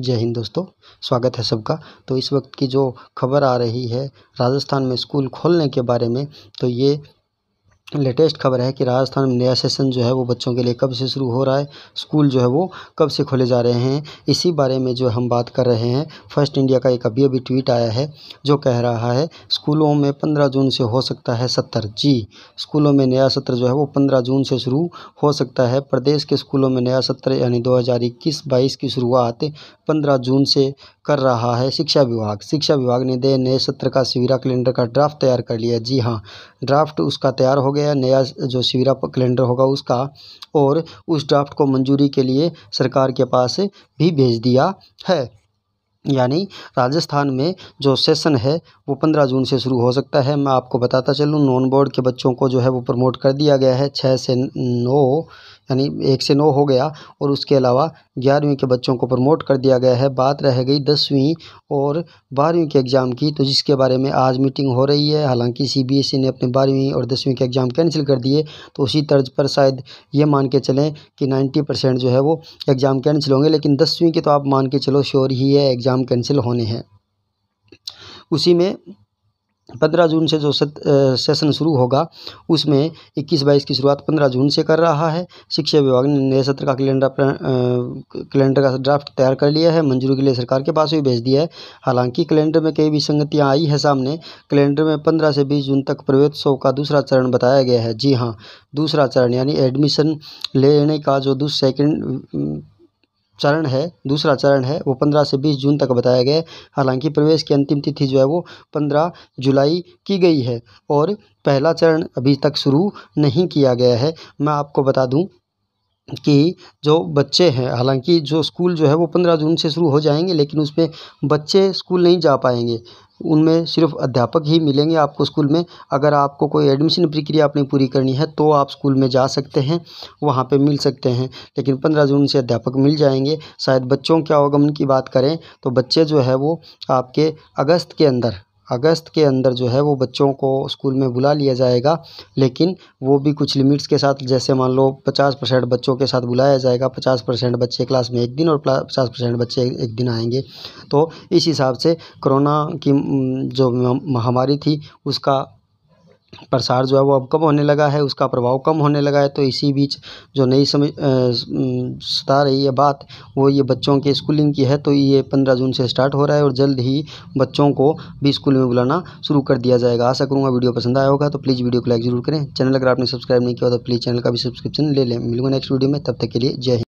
जय हिंद दोस्तों, स्वागत है सबका। तो इस वक्त की जो खबर आ रही है, राजस्थान में स्कूल खोलने के बारे में तो ये लेटेस्ट खबर है कि राजस्थान में नया सेशन जो है वो बच्चों के लिए कब से शुरू हो रहा है, स्कूल जो है वो कब से खोले जा रहे हैं, इसी बारे में जो हम बात कर रहे हैं, फ़र्स्ट इंडिया का एक अभी अभी ट्वीट आया है, जो कह रहा है, स्कूलों में पंद्रह जून से हो सकता है सत्र जी, स्कूलों में नया सत्र जो है वो पंद्रह जून से शुरू हो सकता है, प्रदेश के स्कूलों में नया सत्र यानी दो हज़ार इक्कीस बाईस की शुरुआत पंद्रह जून से कर रहा है शिक्षा विभाग। शिक्षा विभाग ने दे नए सत्र का शिविरा कैलेंडर का ड्राफ्ट तैयार कर लिया जी हाँ ड्राफ्ट उसका तैयार हो गया नया जो शिविरा कैलेंडर होगा उसका और उस ड्राफ्ट को मंजूरी के लिए सरकार के पास भी भेज दिया है। यानी राजस्थान में जो सेशन है, वो पंद्रह जून से शुरू हो सकता है। मैं आपको बताता चलूँ नॉन बोर्ड के बच्चों को जो है वो प्रमोट कर दिया गया है छः से नौ यानी एक से नौ हो गया और उसके अलावा ग्यारहवीं के बच्चों को प्रमोट कर दिया गया है। बात रह गई दसवीं और बारहवीं के एग्ज़ाम की तो जिसके बारे में आज मीटिंग हो रही है। हालाँकि सीबीएसई ने अपने बारहवीं और दसवीं के एग्ज़ाम कैंसिल कर दिए तो उसी तर्ज पर शायद ये मान के चलें कि नाइन्टी परसेंट जो है वो एग्ज़ाम कैंसिल होंगे, लेकिन दसवीं के तो आप मान के चलो, श्योर ही है एग्ज़ाम कैंसिल होने हैं। उसी में पंद्रह जून से जो सेशन शुरू होगा, उसमें इक्कीस बाईस की शुरुआत पंद्रह जून से कर रहा है। शिक्षा विभाग ने नए सत्र का कैलेंडर कैलेंडर का ड्राफ्ट तैयार कर लिया है। मंजूरी के लिए सरकार के पास भी भेज दिया है। हालाँकि कैलेंडर में कई विसंगतियाँ आई है सामने। कैलेंडर में पंद्रह से बीस जून तक प्रवेशोत्सव का दूसरा चरण बताया गया है। जी हाँ दूसरा चरण यानी एडमिशन लेने का जो दूसरा सेकेंड चरण है, दूसरा चरण है, वो पंद्रह से बीस जून तक बताया गया है। हालाँकि प्रवेश की अंतिम तिथि जो है वो पंद्रह जुलाई की गई है और पहला चरण अभी तक शुरू नहीं किया गया है। मैं आपको बता दूँ कि जो बच्चे हैं, हालाँकि जो स्कूल जो है वो पंद्रह जून से शुरू हो जाएँगे, लेकिन उसमें बच्चे स्कूल नहीं जा पाएँगे। उनमें सिर्फ़ अध्यापक ही मिलेंगे आपको स्कूल में। अगर आपको कोई एडमिशन प्रक्रिया अपनी पूरी करनी है तो आप स्कूल में जा सकते हैं, वहाँ पे मिल सकते हैं। लेकिन पंद्रह जून से अध्यापक मिल जाएँगे। शायद बच्चों के आवागमन की बात करें तो बच्चे जो है वो आपके अगस्त के अंदर अगस्त के अंदर जो है वो बच्चों को स्कूल में बुला लिया जाएगा, लेकिन वो भी कुछ लिमिट्स के साथ, जैसे मान लो पचास परसेंट बच्चों के साथ बुलाया जाएगा, पचास परसेंट बच्चे क्लास में एक दिन और पचास परसेंट बच्चे एक दिन आएँगे। तो इस हिसाब से कोरोना की, जो महामारी थी, उसका प्रसार जो है वो अब कम होने लगा है, उसका प्रभाव कम होने लगा है तो इसी बीच जो नई समय सता रही है बात, वो ये बच्चों के स्कूलिंग की है तो ये पंद्रह जून से स्टार्ट हो रहा है और जल्द ही बच्चों को भी स्कूल में बुलाना शुरू कर दिया जाएगा। आशा करूँगा वीडियो पसंद आया होगा तो प्लीज़ वीडियो को लाइक ज़रूर करें। चैनल अगर आपने सब्सक्राइब नहीं किया तो प्लीज़ चैनल का भी सब्सक्रिप्शन ले लें। मिलूँगा नेक्स्ट वीडियो में, तब तक के लिए जय हिंद।